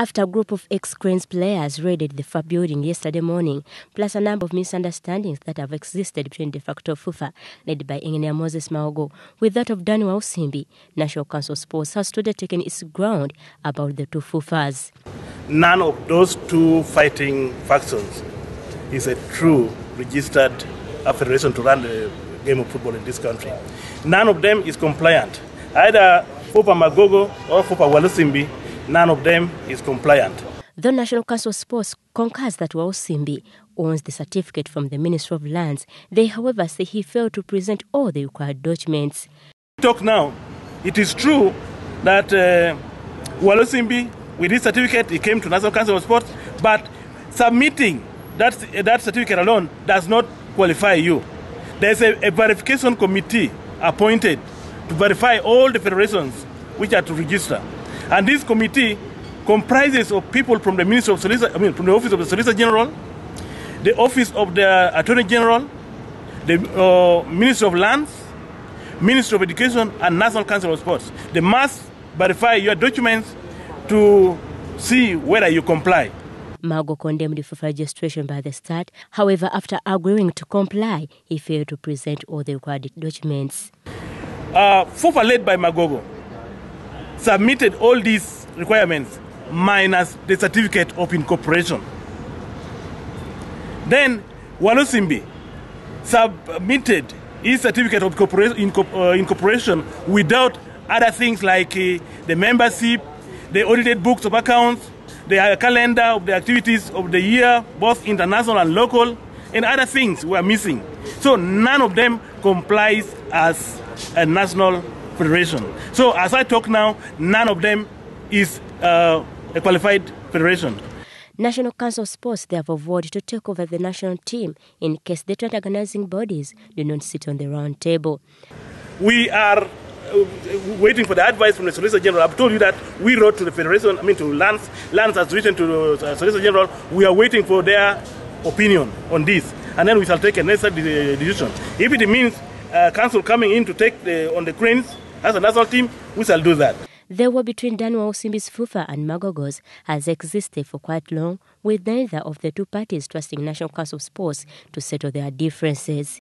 after a group of ex-Cranes players raided the FA building yesterday morning, plus a number of misunderstandings that have existed between de facto FUFA, led by Engineer Moses Maogo, with that of Daniel Simbi, National Council of Sports has today taken its ground about the two FUFAs. None of those two fighting factions is a true registered federation to run the game of football in this country. None of them is compliant. Either FUPA Magogo or FUFA Walusimbi none of them is compliant. The National Council of Sports concurs that Walusimbi owns the certificate from the Ministry of Lands. They, however, say he failed to present all the required documents. Talk now. It is true that uh, Walusimbi, with his certificate, he came to National Council of Sports, but submitting that, that certificate alone does not qualify you. There's a, a verification committee appointed to verify all the federations which are to register. And this committee comprises of people from the Ministry of Solicitor, I mean, from the Office of the Solicitor General, the Office of the Attorney General, the uh, Ministry of Lands, Ministry of Education, and National Council of Sports. They must verify your documents to see whether you comply. Mago condemned the FUFA registration by the start. However, after agreeing to comply, he failed to present all the required documents. Uh, FIFA led by Magogo submitted all these requirements minus the certificate of incorporation. Then Walusimbi submitted his certificate of uh, incorporation without other things like uh, the membership, the audited books of accounts, the calendar of the activities of the year, both international and local, and other things were missing. So none of them complies as a national federation. So as I talk now, none of them is uh, a qualified federation. National Council of Sports therefore voted to take over the national team in case the two organizing bodies do not sit on the round table. We are uh, waiting for the advice from the Solicitor General. I've told you that we wrote to the Federation, I mean to Lands. Lands has written to the uh, Solicitor General. We are waiting for their opinion on this, and then we shall take a necessary decision. If it means uh, council coming in to take the, on the cranes, as a national team, we shall do that. The war between Daniel Simbi's FUFA and Magogos has existed for quite long, with neither of the two parties trusting National Council of Sports to settle their differences.